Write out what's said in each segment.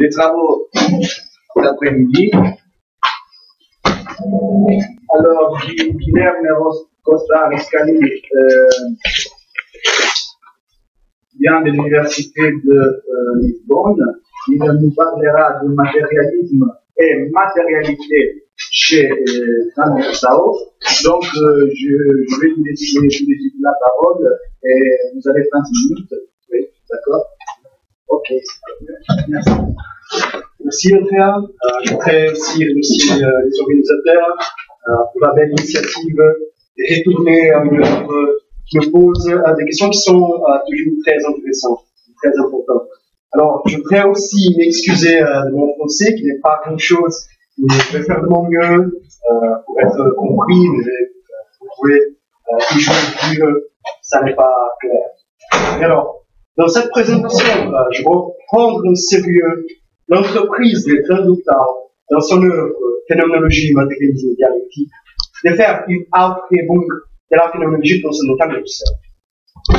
les travaux d'après-midi. Alors, Guilherme Costa Riscali euh, vient de l'université de euh, Lisbonne. Il nous parlera de matérialisme et matérialité chez euh, Sao. Donc, euh, je, vais vous laisser, vous la parole et vous avez 30 minutes. Oui, d'accord Ok. Merci. Merci Andrea. Euh, je voudrais aussi remercier euh, les organisateurs euh, pour la belle initiative de retourner à une œuvre qui me pose des questions qui sont toujours très intéressantes, très importantes. Alors, je voudrais aussi m'excuser de mon français qui n'est pas grand-chose je vais faire de mon mieux pour être compris, mais vous pouvez toujours dire ça n'est pas clair. alors, dans cette présentation, euh, je vais prendre en sérieux l'entreprise des traducteurs dans son œuvre Phénoménologie, matérialisme dialectique, de faire une Aufhebung de la phénoménologie transcendantale de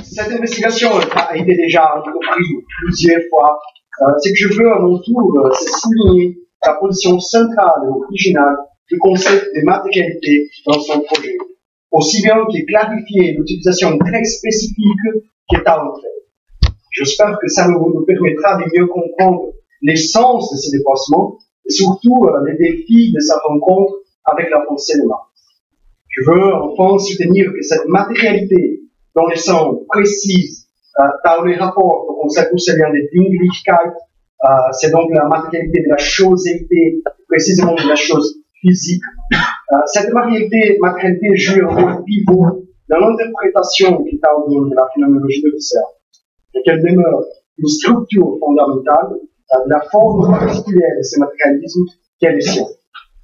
Cette investigation a été déjà entreprise plusieurs fois. Euh, ce que je veux à mon tour, euh, c'est souligner la position centrale et originale du concept de matérialité dans son projet, aussi bien que clarifier l'utilisation très spécifique qu'est en fait. J'espère que ça nous, permettra de mieux comprendre l'essence de ces dépassements et surtout euh, les défis de sa rencontre avec la pensée de Marx. Je veux enfin soutenir que cette matérialité, dans le sens précise, euh, dans les rapports au concept husserlien de Dinglichkeit, euh, c'est donc la matérialité de la chose été, précisément de la chose physique. Euh, cette matérialité, matérialité joue un rôle pivot dans l'interprétation qui donne de la phénoménologie de Husserl, et qu'elle demeure une structure fondamentale de la forme particulière de ce matérialisme qu'est le sien.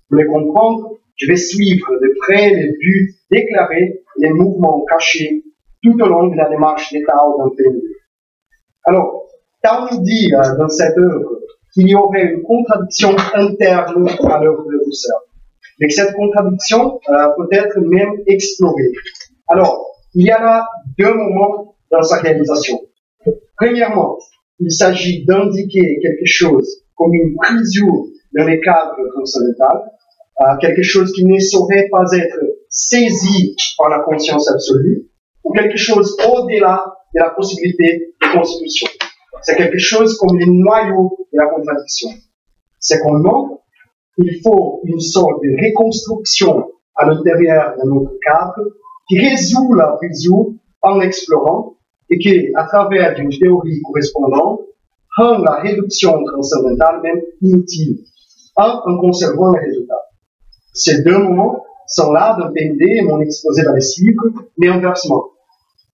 Pour les comprendre, je vais suivre de près les buts déclarés, les mouvements cachés tout au long de la démarche d'État d'un pays. Alors, Tao nous dit euh, dans cette œuvre qu'il y aurait une contradiction interne à l'œuvre de Husserl, mais que cette contradiction euh, peut être même explorée. Alors, il y a deux moments dans sa réalisation. Premièrement, il s'agit d'indiquer quelque chose comme une brisure dans les cadres transcendantales, euh, quelque chose qui ne saurait pas être saisi par la conscience absolue, ou quelque chose au-delà de la possibilité de constitution. C'est quelque chose comme les noyaux de la contradiction. Secondement, il faut une sorte de reconstruction à l'intérieur de notre cadre qui résout la brisure en explorant et qui, à travers une théorie correspondante, rend la réduction transcendantale même inutile, en, conservant les résultats. Ces deux moments sont là dans PND et mon exposé va les suivre, mais inversement.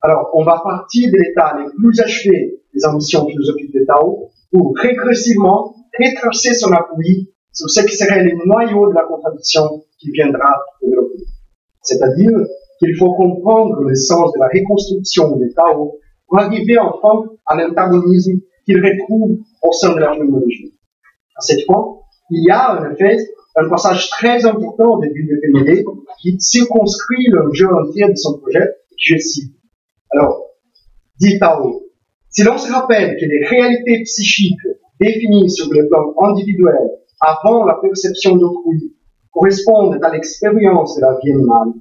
Alors, on va partir de l'état les plus achevés des ambitions philosophiques de Tao pour régressivement retracer son appui sur ce qui serait le noyau de la contradiction qui viendra développer. C'est-à-dire qu'il faut comprendre le sens de la reconstruction de Tao arriver enfin à l'antagonisme qu'il retrouve au sein de la phénoménologie. À cette fois, il y a en effet un passage très important au début de PND qui circonscrit le jeu entier de son projet, je cite. Alors, dit Tao, si l'on se rappelle que les réalités psychiques définies sur le plan individuel avant la perception d'autrui correspondent à l'expérience de la vie animale,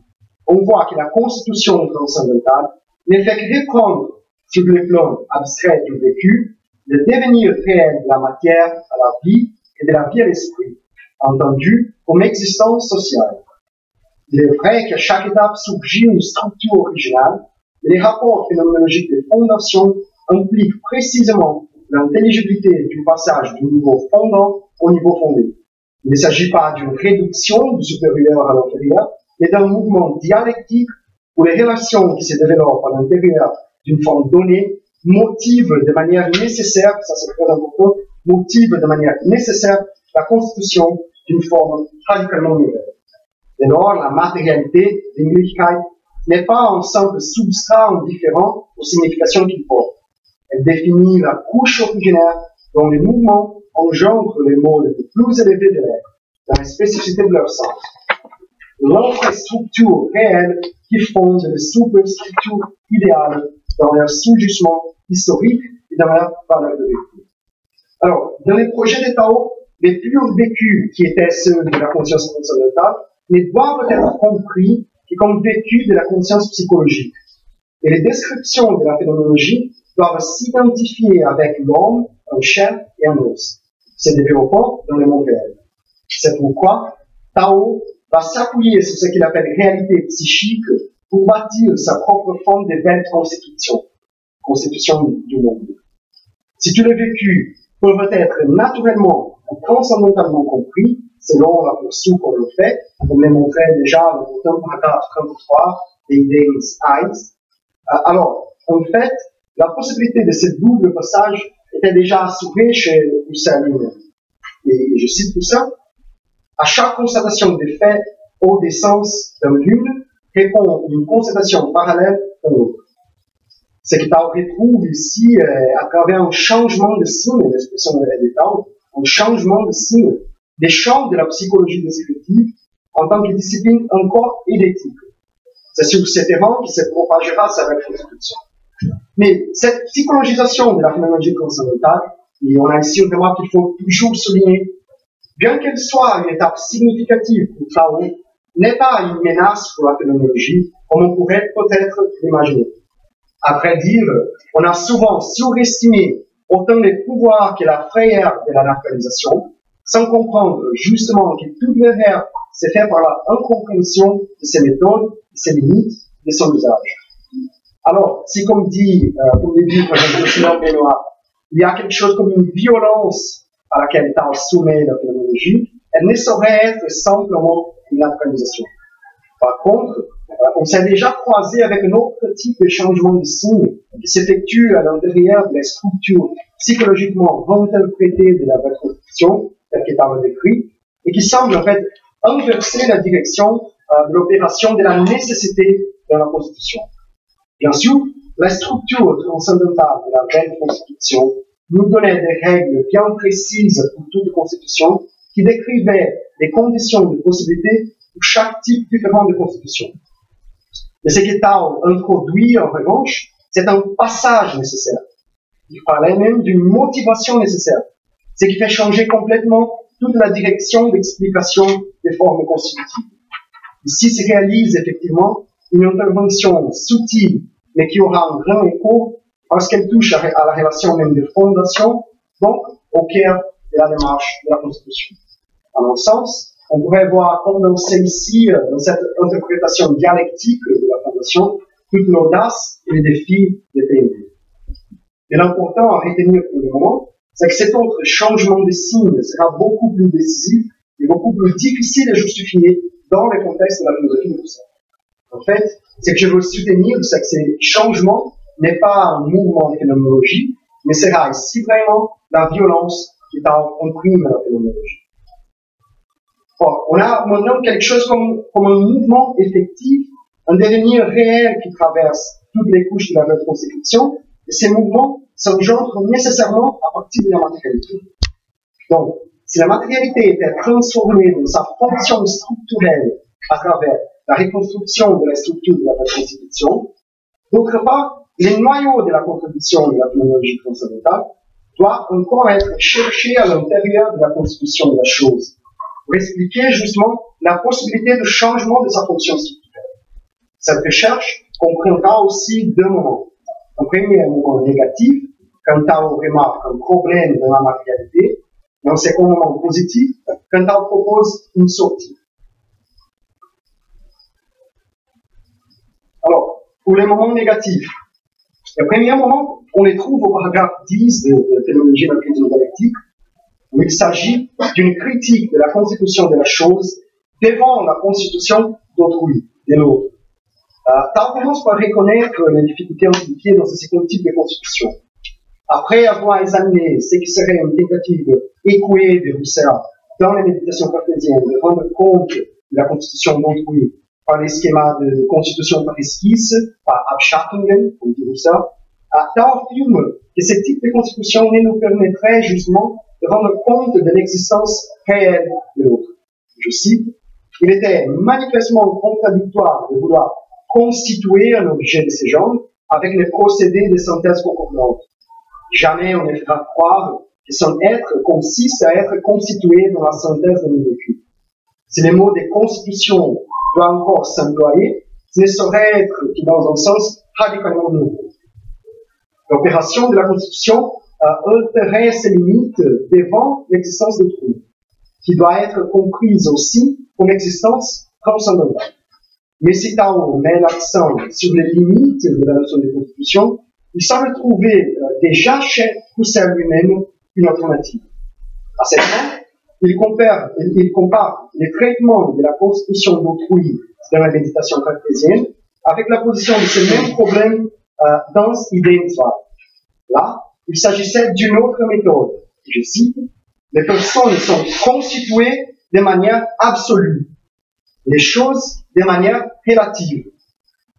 on voit que la constitution transcendantale ne fait que reprendre sur le plan abstrait du vécu le devenir réel de la matière à la vie et de la vie à l'esprit, entendu comme existence sociale. Il est vrai qu'à chaque étape surgit une structure originale les rapports phénoménologiques des fondations impliquent précisément l'intelligibilité du passage du niveau fondant au niveau fondé. Il ne s'agit pas d'une réduction du supérieur à l'inférieur, mais d'un mouvement dialectique où les relations qui se développent à l'intérieur d'une forme donnée motivent de manière nécessaire, ça c'est très important, motivent de manière nécessaire la constitution d'une forme radicalement nouvelle. Dès lors, la matérialité, l'Ingrichkeit, n'est pas un simple substrat indifférent aux significations qu'il porte. Elle définit la couche originaire dont les mouvements engendrent les mots les plus élevés de l'être, dans la spécificité de leur sens. L'infrastructure réelle qui fonde les superstructures idéales dans leur sous historique et dans leur valeur de vécu. Alors, dans les projets des Tao, les purs vécus qui étaient ceux de la conscience transcendantale ne doivent être compris que comme vécus de la conscience psychologique. Et les descriptions de la phénoménologie doivent s'identifier avec l'homme en chair et en os, se développant dans le monde réel. C'est pourquoi Tao va s'appuyer sur ce qu'il appelle réalité psychique pour bâtir sa propre forme de belle constitution, constitution du monde. Si tous les vécus peuvent être naturellement ou transcendamentalement compris, selon la poursuite qu'on le fait, comme l'a montré déjà dans le paragraphe 33 des Danes Eyes, alors, en fait, la possibilité de ce double passage était déjà assurée chez Husserl lui-même. Et je cite tout ça. À chaque constatation des faits au des sens d'un l'une répond une constatation parallèle à l'autre. Ce que Tao retrouve ici euh, à travers un changement de signe, l'expression de Tao, un changement de signe des champs de la psychologie descriptive en tant que discipline encore éthique. C'est sur ces terrain qui se propagera sa réflexion. Mais cette psychologisation de la phénoménologie transcendantale, et on a ici une remarque qu'il faut toujours souligner, bien qu'elle soit une étape significative pour Tao, n'est pas une menace pour la phénoménologie, comme on pourrait peut-être l'imaginer. Vrai dire, on a souvent surestimé autant les pouvoirs que la frayeur de la naturalisation, sans comprendre justement que toute l'erreur se fait par la incompréhension de ses méthodes, de ses limites, de son usage. Alors, si comme dit euh, pour le exemple, Benoît, il y a quelque chose comme une violence à laquelle Tao soumet la phénoménologie, elle ne saurait être simplement Par contre, euh, on s'est déjà croisé avec un autre type de changement de signe qui s'effectue à l'intérieur de la structure psychologiquement interprétée de la reconstruction, telle qu'elle le décrit, et qui semble en fait inverser la direction euh, de l'opération de la nécessité de la constitution. Bien sûr, la structure transcendantale de la belle constitution nous donnait des règles bien précises pour toute constitution qui décrivaient les conditions de possibilité pour chaque type différent de constitution. Mais ce que Tao introduit en revanche, c'est un passage nécessaire. Il parlait même d'une motivation nécessaire, ce qui fait changer complètement toute la direction d'explication des formes constitutives. Ici se réalise effectivement une intervention subtile, mais qui aura un grand écho parce qu'elle touche à la relation même de fondation, donc au cœur de la démarche de la Constitution. À mon sens, on pourrait voir condenser ici, euh, dans cette interprétation dialectique de la Fondation, toute l'audace et les défis des PND. Et l'important à retenir pour le moment, c'est que cet autre changement de signe sera beaucoup plus décisif et beaucoup plus difficile à justifier dans le contexte de la philosophie de ça. En fait, ce que je veux soutenir, c'est que ces changements n'est pas un mouvement de phénoménologie, mais sera ici vraiment la violence qui comprime la phénoménologie. On a maintenant quelque chose comme, un mouvement effectif, un devenir réel qui traverse toutes les couches de la reconstitution, et ces mouvements s'engendrent nécessairement à partir de la matérialité. Donc, si la matérialité était transformée dans sa fonction structurelle à travers la reconstruction de la structure de la reconstitution, d'autre part, les noyaux de la contribution de la phénoménologie transcendantale doivent encore être cherchés à l'intérieur de la constitution de la chose, pour expliquer justement la possibilité de changement de sa fonction structurelle. Cette recherche comprendra aussi deux moments. Un premier moment négatif, quand Tao remarque un problème dans la matérialité, et un second moment positif, quand Tao propose une sortie. Alors, pour les moments négatifs, le premier moment, on les trouve au paragraphe 10 de, de Théologie de la crise dialectique, où il s'agit d'une critique de la constitution de la chose devant la constitution d'autrui, de l'autre. Euh, commence par reconnaître les difficultés impliquées dans ce second type de constitution. Après avoir examiné ce qui serait une tentative écouée de Husserl dans les méditations cartésiennes de rendre compte de la constitution d'autrui par les schémas de constitution par esquisse, par Abschattungen, comme dit Husserl, Tao affirme que ce type de constitution ne nous permettrait justement de rendre compte de l'existence réelle de l'autre. Je cite, il était manifestement contradictoire de vouloir constituer un objet de ce genre avec les procédés de synthèse concordantes. Jamais on ne fera croire que son être consiste à être constitué dans la synthèse des molécules. Si les mots de constitution doivent encore s'employer, ce ne saurait être que dans un sens radicalement nouveau. L'opération de la constitution a altéré ses limites devant l'existence tout, qui doit être comprise aussi comme existence transcendantale. Mais si Tao met l'accent sur les limites de la notion de constitution, il semble trouver euh, déjà chez Husserl lui-même une alternative. À cette fin, il compare, il compare les traitements de la constitution d'autrui dans la méditation cartésienne avec la position de ce même problème euh, dans Ideen 2. Là, il s'agissait d'une autre méthode. Je cite, les personnes sont constituées de manière absolue, les choses de manière relative.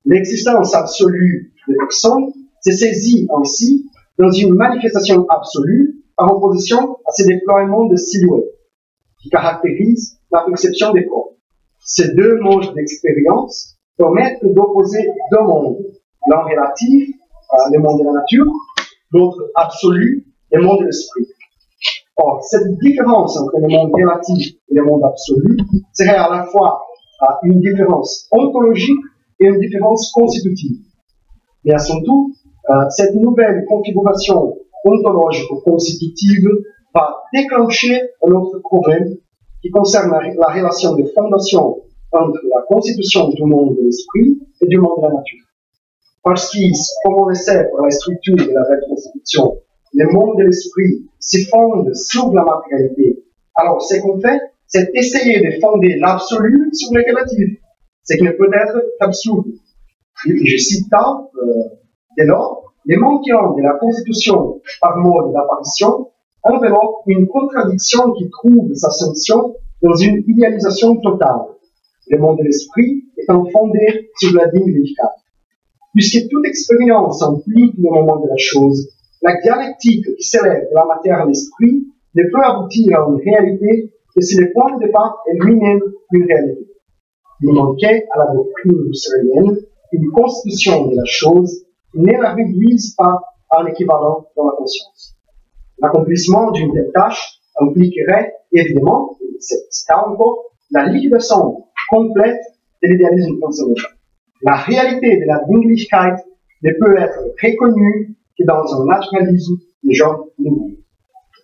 L'existence absolue des personnes se saisit ainsi dans une manifestation absolue en opposition à ces déploiements de silhouettes qui caractérisent la perception des corps. Ces deux modes d'expérience permettent d'opposer deux mondes, l'un relatif, le monde de la nature, l'autre absolu, le monde de l'esprit. Or, cette différence entre le monde relatif et le monde absolu serait à la fois une différence ontologique et une différence constitutive. Mais à son tour, euh, cette nouvelle configuration ontologique constitutive va déclencher un autre problème qui concerne la, relation de fondation entre la constitution du monde de l'esprit et du monde de la nature. Parce que, comme on le sait pour la structure de la reconstitution, le monde de l'esprit se fonde sur la matérialité. Alors, ce qu'on fait, c'est essayer de fonder l'absolu sur le relatif, ce qui ne peut être qu'absurde. Je cite là, euh, dès lors, les mentions de la constitution par mode d'apparition enveloppe une contradiction qui trouve sa sanction dans une idéalisation totale. Le monde de l'esprit étant fondé sur la dignification. Puisque toute expérience implique le moment de la chose, la dialectique qui s'élève de la matière à l'esprit ne peut aboutir à une réalité que si le point de départ est lui-même une réalité. Il manquait à la doctrine husserlienne une constitution de la chose qui ne la réduise pas à un équivalent dans la conscience. L'accomplissement d'une tâche impliquerait évidemment, c'est encore, la liquidation complète de l'idéalisme transcendantal. La réalité de la Dinglichkeit ne peut être reconnue que dans un naturalisme des gens nouveaux.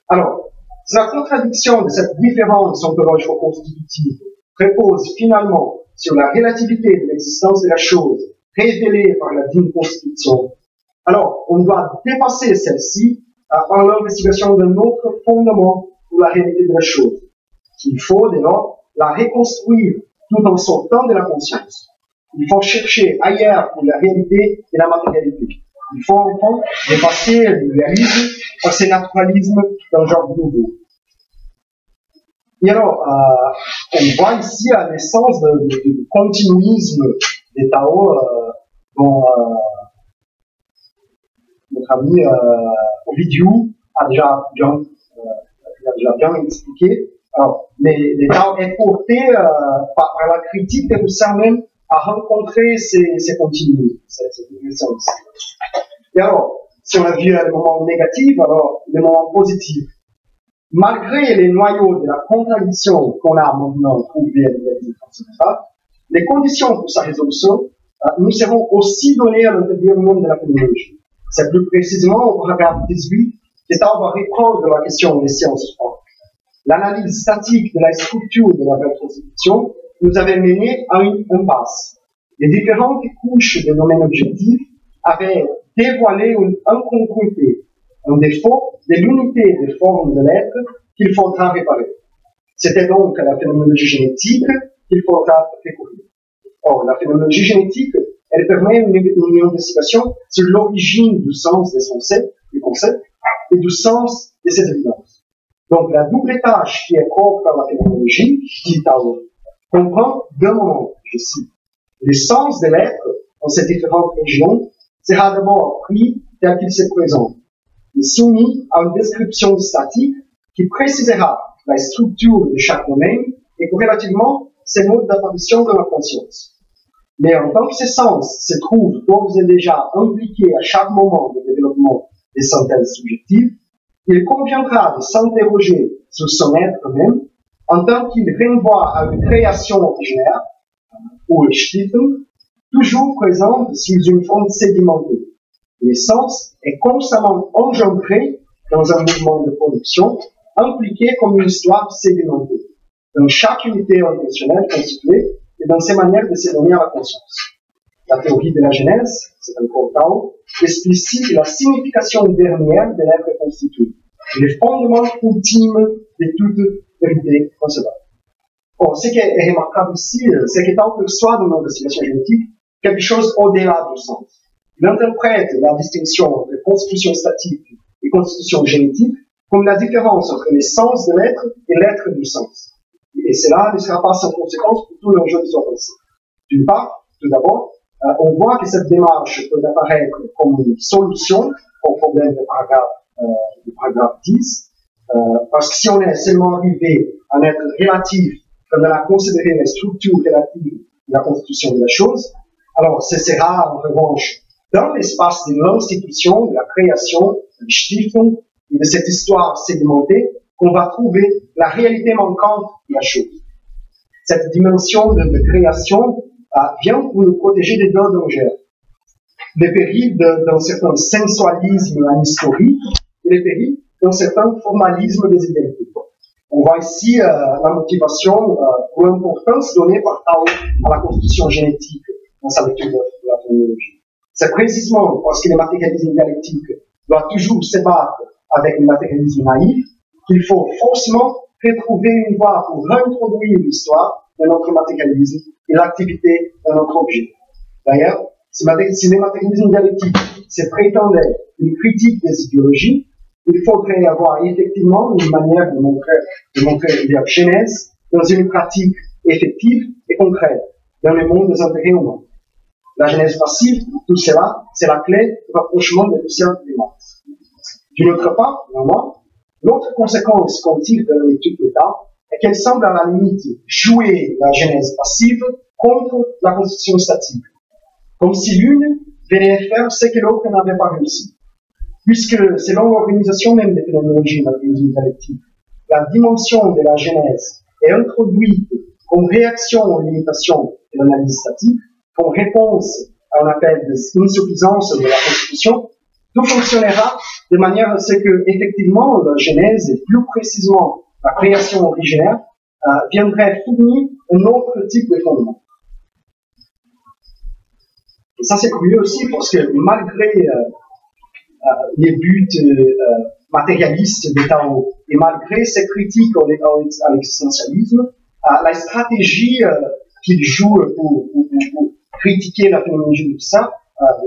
Alors, la contradiction de cette différence ontologico-constitutive repose finalement sur la relativité de l'existence de la chose révélée par la digne alors on doit dépasser celle-ci en l'investigation d'un autre fondement pour la réalité de la chose. Il faut, dès lors, la reconstruire tout en sortant de la conscience. Il faut chercher ailleurs pour la réalité et la matérialité. Il faut enfin dépasser le réalisme par ce naturalisme d'un genre nouveau. Et alors, euh, on voit ici la naissance du continuisme des Tao euh, dont euh, notre ami Ovidiu a déjà bien, expliqué. Alors, les, les Tao est porté par, la critique de Rousseau même à rencontrer ces, ces continuismes, ces, ces Et alors, si on a vu le moment négatif, alors le moment positif malgré les noyaux de la contradiction qu'on a maintenant trouvé les conditions pour sa résolution euh, nous seront aussi données à l'intérieur monde de la phénoménologie. C'est plus précisément au paragraphe 18 on va reprendre la question des sciences. L'analyse statique de la structure de la reconstitution nous avait mené à une impasse. Les différentes couches de domaines objectifs avaient dévoilé une incongruité un défaut de l'unité des formes de l'être qu'il faudra réparer. C'était donc la phénoménologie génétique qu'il faudra recourir. Or, la phénoménologie génétique, elle permet une, une investigation sur l'origine du sens des concepts, du concept et du sens de ces évidences. Donc, la double tâche qui est propre à la phénoménologie, dit Tao, comprend deux je cite. Le sens de l'être dans ces différentes régions sera d'abord pris tel qu'il se présente est soumis à une description statique qui précisera la structure de chaque domaine et corrélativement ses modes d'apparition dans la conscience. Mais en tant que ces sens se trouvent d'ores et déjà impliqués à chaque moment de développement des synthèses subjectives, il conviendra de s'interroger sur son être même en tant qu'il renvoie à une création originaire, ou Stiftung, toujours présente sous une forme sédimentée. L'essence est constamment engendrée dans un mouvement de production, impliqué comme une histoire sédimentée, dans chaque unité organisationnelle constituée et dans ses manières de se à la conscience. La théorie de la Genèse, c'est un Tao, explicite la signification dernière de l'être constitué, le fondement ultime de toute vérité concevable. Bon, ce qui est remarquable ici, c'est que Tao perçoit dans l'investigation génétique quelque chose au-delà du sens. Il interprète la distinction entre constitution statique et constitution génétique comme la différence entre l'essence de l'être et l'être du sens. Et cela ne sera pas sans conséquence pour tout l'enjeu de son pensée. D'une part, tout d'abord, euh, on voit que cette démarche peut apparaître comme une solution au problème du paragraphe, euh, paragraphe 10, euh, parce que si on est seulement arrivé à être relatif, comme on a considéré la structure relative de la constitution de la chose, alors ce sera en revanche dans l'espace de l'institution, de la création, du Stiftung, et de cette histoire sédimentée, qu'on va trouver la réalité manquante de la chose. Cette dimension de, création euh, vient pour nous protéger des deux dangers. Les périls d'un certain sensualisme historique et les périls d'un certain formalisme des idéalités. On voit ici euh, la motivation euh, ou l'importance donnée par Tao à la constitution génétique dans sa lecture de, la phénoménologie. C'est précisément parce que le matérialisme dialectique doit toujours se battre avec le matérialisme naïf qu'il faut forcément retrouver une voie pour réintroduire l'histoire de notre matérialisme et l'activité de notre objet. D'ailleurs, si, le matérialisme dialectique se prétendait une critique des idéologies, il faudrait avoir effectivement une manière de montrer, de montrer leur genèse dans une pratique effective et concrète dans le monde des intérêts humains. La genèse passive, tout cela, c'est la clé du rapprochement de Lucien et Marx. D'une autre part, néanmoins, L'autre conséquence qu'on tire de la lecture d'État est qu'elle semble à la limite jouer la genèse passive contre la constitution statique, comme si l'une venait faire ce que l'autre n'avait pas réussi. Puisque, selon l'organisation même des phénoménologies mathématiques collectives, la dimension de la genèse est introduite comme réaction aux limitations de l'analyse statique, comme réponse à un appel d'insuffisance de la constitution, tout fonctionnera de manière à ce que, effectivement, la Genèse, et plus précisément la création originaire, euh, viendrait fournir un autre type de fondement. Et ça, c'est curieux aussi parce que malgré euh, les buts matérialistes de Tao et malgré ses critiques à l'existentialisme, la stratégie qu'il joue pour, pour, critiquer la phénoménologie de tout ça,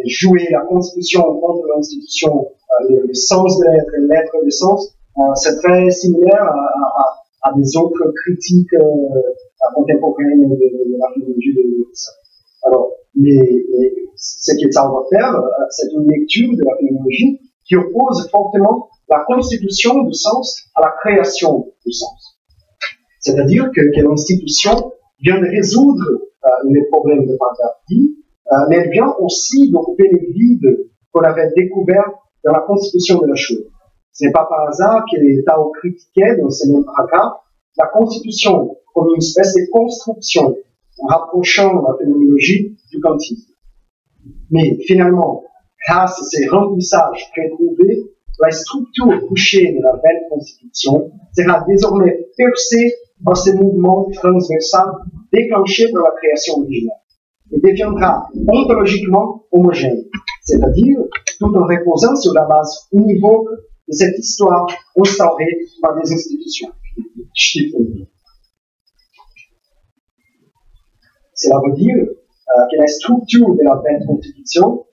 jouer la constitution contre l'institution le, le, sens de l'être l'être du sens, euh, c'est très similaire à, à, à, des autres critiques euh, contemporaines de, de, la philologie de, ça. Alors, mais, mais ce que ça va faire, c'est une lecture de la philologie qui oppose fortement la constitution du sens à la création du sens. C'est-à-dire que, que l'institution vient de résoudre euh, les problèmes de Pantardi, euh, mais elle vient aussi d'occuper les vides qu'on avait découverts dans la constitution de la chose. Ce n'est pas par hasard que les Tao critiquaient dans ces mêmes la constitution comme une espèce de construction en rapprochant la phénoménologie du kantisme. Mais finalement, grâce à ces remplissages retrouvés, la structure couchée de la belle constitution sera désormais percée par ces mouvements transversaux déclenchés par la création originale et deviendra ontologiquement homogène, c'est-à-dire tout en reposant sur la base univoque de cette histoire instaurée par des institutions. Cela veut dire euh, que la structure de la belle constitution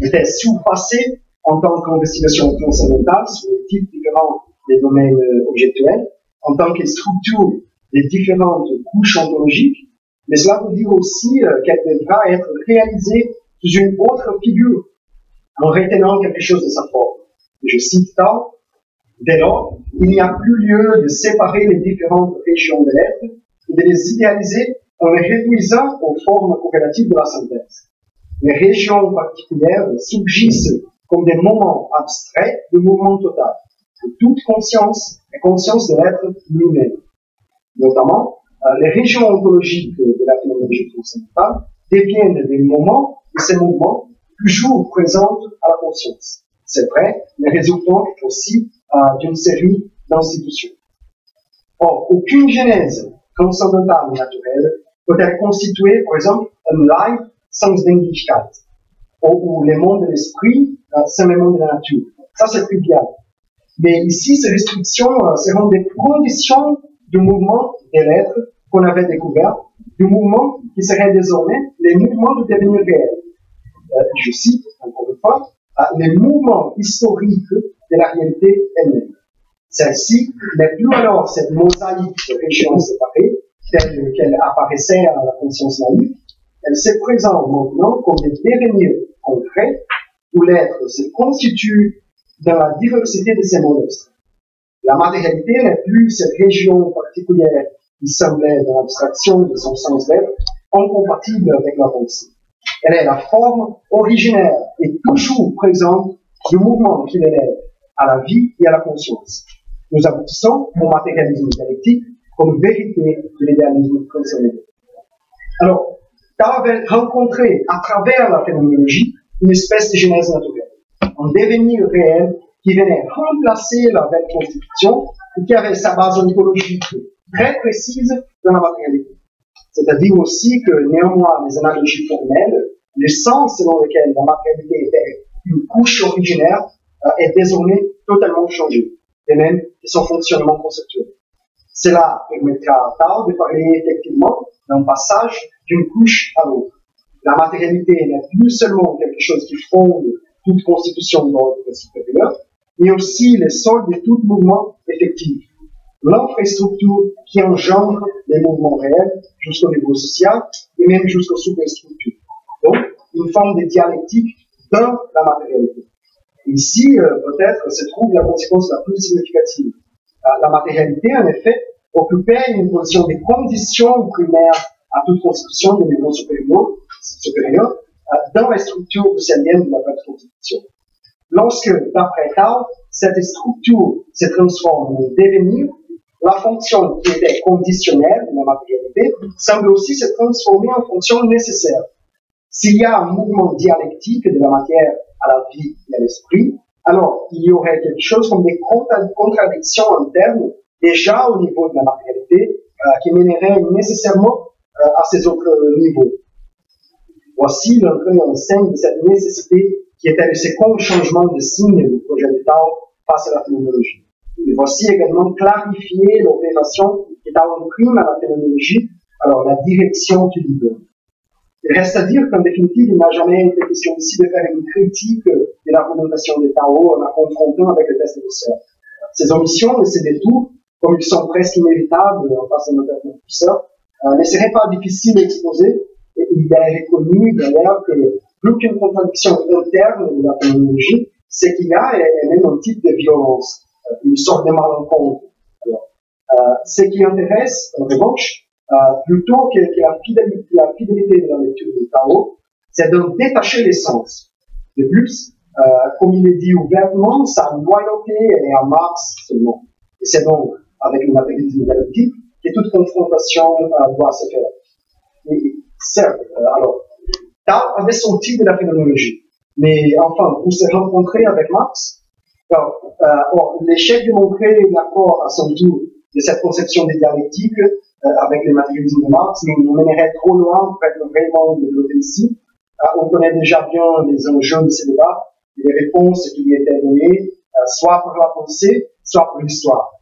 était surpassée en tant qu'investigation fondamentale sur les types différents des domaines euh, objectuels, en tant que structure des différentes couches ontologiques, mais cela veut dire aussi euh, qu'elle devra être réalisée sous une autre figure, en retenant quelque chose de sa forme. je cite tant, dès lors, il n'y a plus lieu de séparer les différentes régions de l'être et de les idéaliser en les réduisant aux formes corrélatives de la synthèse. Les régions particulières surgissent comme des moments abstraits de mouvement total. de toute conscience et conscience de l'être lui-même. Notamment, euh, les régions ontologiques de la phénoménologie transcendantale deviennent des moments et ces mouvements toujours présents à la conscience. C'est vrai, mais résultant aussi euh, d'une série d'institutions. Or, aucune genèse transcendantale naturelle peut être constituée, par exemple, un live sans identificat, ou, les mondes de l'esprit euh, sans les mondes de la nature. Ça, c'est trivial. Mais ici, ces restrictions euh, seront des conditions du mouvement des lettres qu'on avait découvert, du mouvement qui serait désormais les mouvements de devenir réel. Euh, je cite encore une fois, euh, les mouvements historiques de la réalité elle-même. Celle-ci n'est plus alors cette mosaïque de régions séparées telle qu'elle apparaissait à la conscience naïve, elle se présente maintenant comme des devenirs concrets où l'être se constitue dans la diversité de ses monstres. La matérialité n'est plus cette région particulière qui semblait dans l'abstraction de son sens d'être incompatible avec la pensée. Elle est la forme originaire et toujours présente du mouvement qui l'élève à la vie et à la conscience. Nous aboutissons au matérialisme dialectique comme vérité de l'idéalisme concerné. Alors, Tao avait rencontré à travers la phénoménologie une espèce de genèse naturelle, un devenir réel qui venait remplacer la belle constitution et qui avait sa base ontologique très précise dans la matérialité. C'est-à-dire aussi que néanmoins les analogies formelles, le sens selon lequel la matérialité était une couche originaire euh, est désormais totalement changé, et même son fonctionnement conceptuel. Cela permettra à Tao de parler effectivement d'un passage d'une couche à l'autre. La matérialité n'est plus seulement quelque chose qui fonde toute constitution d'ordre supérieur, mais aussi le sol de tout mouvement effectif. L'infrastructure qui engendre les mouvements réels jusqu'au niveau social et même jusqu'aux superstructures. Donc, une forme de dialectique dans la matérialité. Ici, euh, peut-être, se trouve la conséquence la plus significative. Euh, la matérialité, en effet, occupait une position de conditions primaires à toute constitution de niveau supérieur, euh, dans la structure océanienne de la constitution. Lorsque, d'après Tao, cette structure se transforme en devenir, la fonction qui était conditionnelle de la matérialité semble aussi se transformer en fonction nécessaire. S'il y a un mouvement dialectique de la matière à la vie et à l'esprit, alors il y aurait quelque chose comme des contradictions internes déjà au niveau de la matérialité euh, qui mèneraient nécessairement euh, à ces autres niveaux. Voici l'entrée en scène de cette nécessité qui était le second changement de signe du projet de Tao face à la phénoménologie. Et voici également clarifier l'opération qui Tao imprime à la phénoménologie, alors la direction lui donne. Il reste à dire qu'en définitive, il n'a jamais été question ici de faire une critique de l'argumentation de Tao en la confrontant avec le test de. Ces omissions et ces détours, comme ils sont presque inévitables en face de notre professeur, euh, ne seraient pas difficiles à exposer. Et il est reconnu d'ailleurs que plus qu'une contradiction interne de la phénoménologie, c'est qu'il y a même un type de violence, euh, une sorte de malencontre. Euh, ce qui intéresse, en revanche, euh, plutôt que, la, fidélité, de la lecture du Tao, c'est de détacher l'essence. De plus, euh, comme il est dit ouvertement, sa loyauté est à Marx seulement. Et c'est donc avec le matérialisme dialectique que toute confrontation doit se faire. Et, certes, euh, alors, Tao avait type de la phénoménologie. Mais enfin, pour se rencontrer avec Marx, alors, euh, l'échec de montrer l'accord à son tour de cette conception des dialectiques euh, avec les matérialismes de Marx nous, mènerait trop loin pour être vraiment développé ici. Euh, on connaît déjà bien les enjeux de ces débats et les réponses qui lui étaient données, euh, soit par la pensée, soit par l'histoire.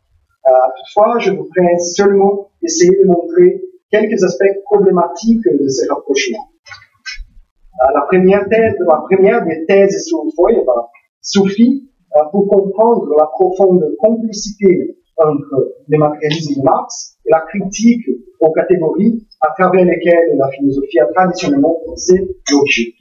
Toutefois, je voudrais seulement essayer de montrer quelques aspects problématiques de ces rapprochements. la première thèse, la première des thèses sur Feuerbach suffit pour comprendre la profonde complicité entre les matérialismes de Marx et la critique aux catégories à travers lesquelles la philosophie a traditionnellement pensé l'objet.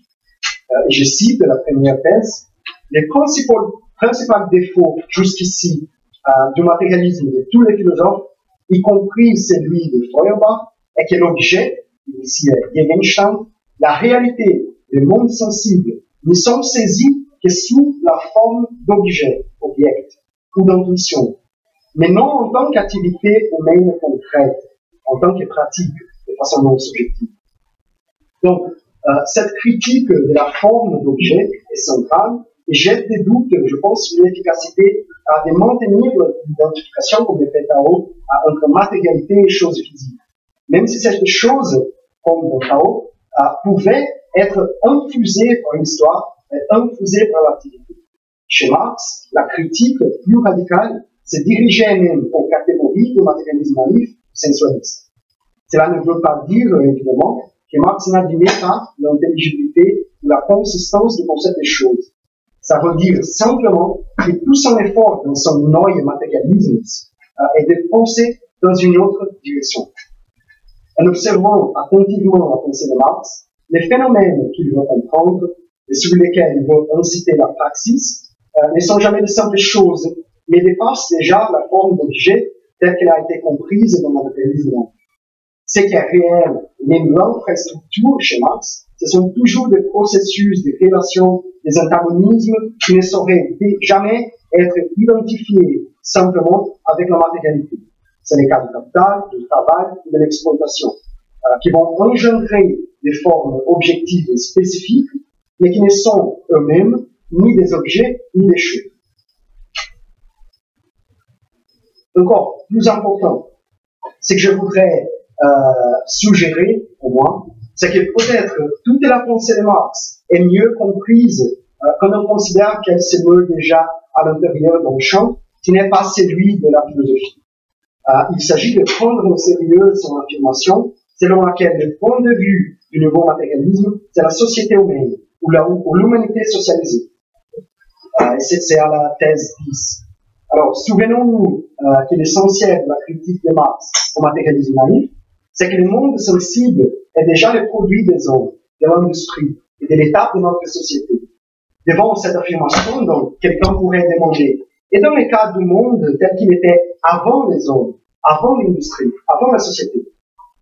Euh, je cite la première thèse, les principaux, principaux défauts jusqu'ici euh, du matérialisme de tous les philosophes, y compris celui de Feuerbach, est que l'objet, ici Gegenstand, la réalité, le monde sensible, ne sont saisis que sous la forme d'objet, object ou d'intuition, mais non en tant qu'activité humaine concrète, en tant que pratique de façon non subjective. Donc, euh, cette critique de la forme d'objet est centrale et jette des doutes, je pense, sur l'efficacité de maintenir l'identification, comme le fait Tao, entre matérialité et chose physique. Même si cette chose, comme dans Tao, pouvait être infusée par l'histoire, infusée par l'activité. Chez Marx, la critique plus radicale se dirigeait même aux catégories de matérialisme naïf sensualiste. Cela ne veut pas dire, évidemment, que Marx n'admet pas l'intelligibilité ou la consistance du concept des choses. Ça veut dire simplement que tout son effort dans son neue matérialisme euh, est penser dans une autre direction. En observant attentivement la pensée de Marx, les phénomènes qu'il veut comprendre et sur lesquels il veut inciter la praxis euh, ne sont jamais de simples choses, mais dépassent déjà la forme d'objet telle qu'elle a été comprise dans le matérialisme. Ce qui est réel, même l'infrastructure chez Marx, ce sont toujours des processus, des relations, des antagonismes qui ne sauraient jamais être identifiés simplement avec la matérialité. C'est le cas du capital, du travail et de l'exploitation, euh, qui vont engendrer des formes objectives et spécifiques, mais qui ne sont eux-mêmes ni des objets ni des choses. Encore plus important, c'est que je voudrais euh, suggérer, au moins, c'est que peut-être toute la pensée de Marx est mieux comprise euh, quand on considère qu'elle se meut déjà à l'intérieur d'un champ qui n'est pas celui de la philosophie. Euh, il s'agit de prendre au sérieux son affirmation selon laquelle le point de vue du nouveau matérialisme, c'est la société humaine, ou l'humanité socialisée. C'est à la thèse 10. Alors, souvenons-nous que l'essentiel de la critique de Marx au matérialisme naïf, c'est que le monde sensible est déjà le produit des hommes, de l'industrie et de l'état de notre société. Devant cette affirmation, donc, quelqu'un pourrait demander, et dans le cas du monde tel qu'il était avant les hommes, avant l'industrie, avant la société,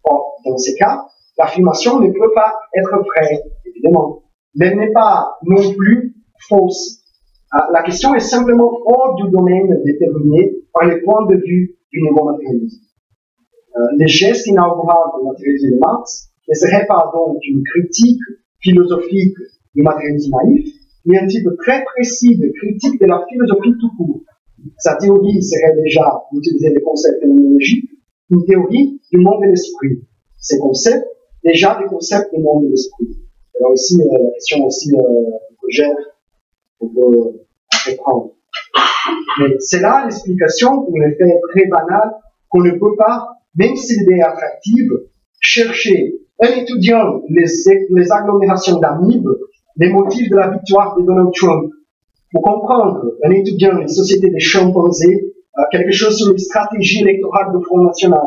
Or, dans ces cas, l'affirmation ne peut pas être vraie, évidemment, mais elle n'est pas non plus fausse. Ah, la question est simplement hors du domaine déterminé par les points de vue du nouveau matérialisme. Euh, les gestes inauguraux du matérialisme de Marx ne seraient pas donc une critique philosophique du matérialisme naïf, mais un type très précis de critique de la philosophie tout court. Sa théorie serait déjà d'utiliser les concepts phénoménologiques, une théorie du monde de l'esprit. Ces concepts, déjà des concepts du monde de l'esprit. Alors ici, euh, la question aussi euh, que gère, peut reprendre. Mais c'est là l'explication pour le fait très banal qu'on ne peut pas, même si l'idée est attractive, chercher un étudiant les, agglomérations d'amibes, les motifs de la victoire de Donald Trump, pour comprendre un étudiant les sociétés des chimpanzés, euh, quelque chose sur les stratégies électorales du Front National.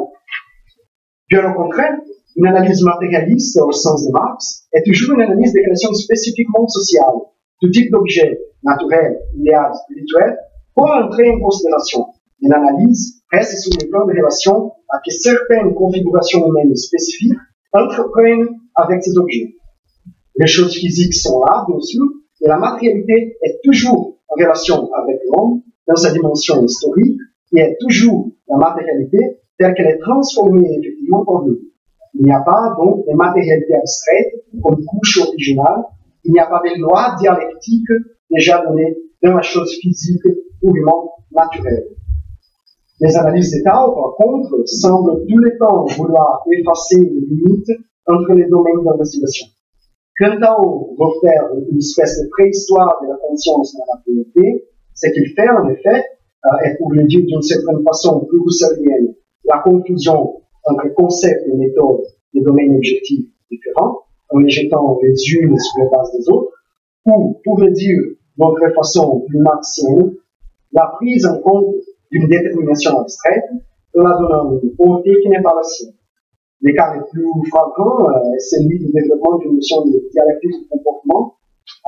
Bien au contraire, une analyse matérialiste au sens de Marx est toujours une analyse des relations spécifiquement sociales. Tout type d'objet, naturel, idéal, spirituel, pour entrer en considération. Une analyse reste sur le plan de relations à que certaines configurations humaines spécifiques entreprennent avec ces objets. Les choses physiques sont là, bien sûr, et la matérialité est toujours en relation avec l'homme dans sa dimension historique et est toujours la matérialité telle qu'elle est transformée effectivement en lui. Il n'y a pas donc de matérialité abstraite comme couche originale, il n'y a pas de lois dialectiques déjà données dans la chose physique purement naturelle. Les analyses d'État, par contre, semblent tous les temps vouloir effacer les limites entre les domaines d'investigation. Quand Tao veut faire une espèce de préhistoire de la conscience dans la matérialité, ce qu'il fait en effet, euh, est pour le dire d'une certaine façon plus husserlienne, la confusion entre concepts et méthodes des domaines objectifs différents, en les jetant les unes sur les bases des autres, ou, pour le dire d'une façon plus marxienne, la prise en compte d'une détermination abstraite en la donnant une portée qui n'est pas la sienne. Le cas le plus flagrant euh, est celui du développement d'une notion de dialectique du comportement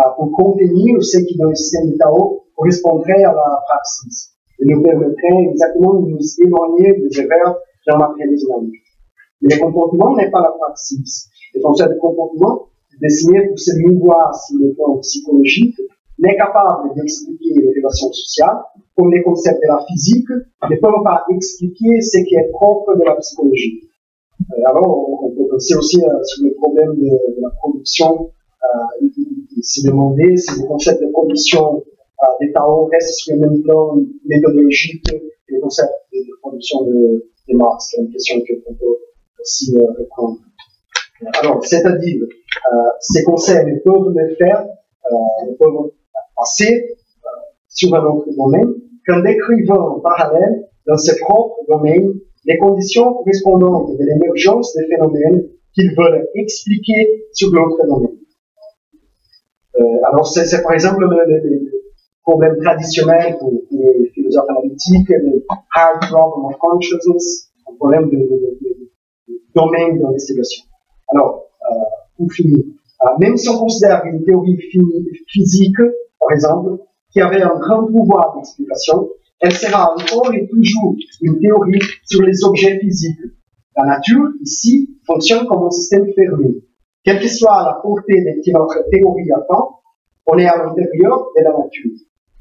euh, pour contenir ce qui, dans le système de Tao, correspondrait à la praxis et nous permettrait exactement de nous éloigner des erreurs d'un matérialisme Mais le comportement n'est pas la praxis. Le concept de comportement est destiné pour se mouvoir sur le plan psychologique n'est capable d'expliquer les relations sociales, comme les concepts de la physique ne peuvent pas expliquer ce qui est propre de la psychologie. Euh, alors, on peut penser aussi euh, sur le problème de, la production, euh, s'y demander si le concept de production euh, des Tao restent sur le même plan méthodologique que les concepts de, production de, de Marx. C'est une question qu'on peut aussi euh, reprendre. Alors, c'est-à-dire, euh, ces concepts ne peuvent le faire, euh, ne peuvent passer euh, sur un autre domaine qu'en décrivant en parallèle dans ses propres domaines les conditions correspondantes de l'émergence des phénomènes qu'ils veulent expliquer sur l'autre domaine. Euh, alors, c'est par exemple le, le, le, problème traditionnel pour les philosophes analytiques, le hard problem of consciousness, un problème de, de, de domaine d'investigation. Alors, euh, pour finir, euh, même si on considère une théorie physique, par exemple, qui avait un grand pouvoir d'explication, elle sera encore et toujours une théorie sur les objets physiques. La nature, ici, fonctionne comme un système fermé. Quelle que soit la portée de notre théorie à temps, on est à l'intérieur de la nature.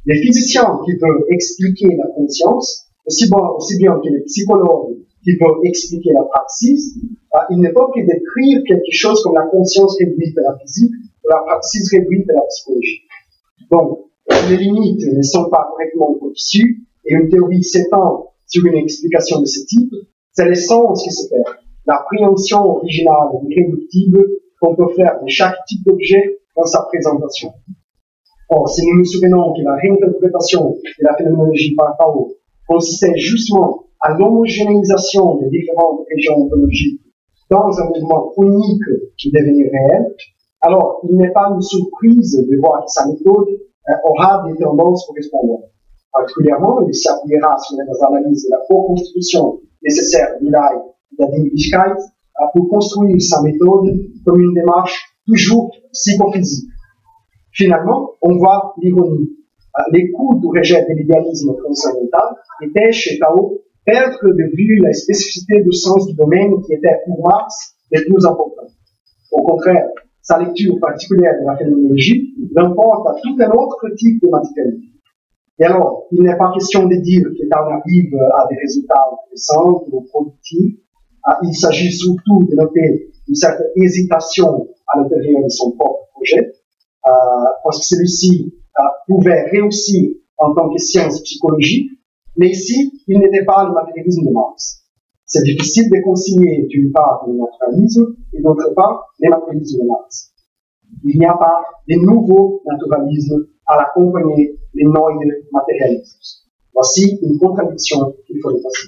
Les physiciens qui veulent expliquer la conscience, aussi, bien que les psychologues qui veulent expliquer la praxis, euh, ils ne peuvent que décrire quelque chose comme la conscience réduite de la physique ou la praxis réduite de la psychologie. Donc, les limites ne sont pas correctement conçues et une théorie s'étend sur une explication de ce type, c'est l'essence qui se perd. La préhension originale et irréductible qu'on peut faire de chaque type d'objet dans sa présentation. Or, si nous nous souvenons que la réinterprétation de la phénoménologie par Tao consistait justement à l'homogénéisation des différentes régions ontologiques dans un mouvement unique qui devenait réel, alors il n'est pas une surprise de voir que sa méthode euh, aura des tendances correspondantes. Particulièrement, il s'appuiera sur les analyses de la co-construction nécessaire de l'AI de la euh, pour construire sa méthode comme une démarche toujours psychophysique. Finalement, on voit l'ironie. Euh, les coûts du rejet de l'idéalisme transcendantal étaient chez Tao perdre de vue la spécificité du sens du domaine qui était pour Marx le plus important. Au contraire, sa lecture particulière de la phénoménologie l'emporte à tout un autre type de matérialité. Et alors, il n'est pas question de dire que Tao arrive à des résultats intéressants ou productifs. Ah, il s'agit surtout de noter une certaine hésitation à l'intérieur de son propre projet, euh, parce que celui-ci euh, pouvait réussir en tant que science psychologique, mais ici, il n'était pas le matérialisme de Marx. C'est difficile de concilier d'une part le naturalisme et d'autre part le matérialisme de Marx. Il n'y a pas de nouveau naturalisme à l'accompagner des neue matérialismes. Voici une contradiction qu'il faut dépasser.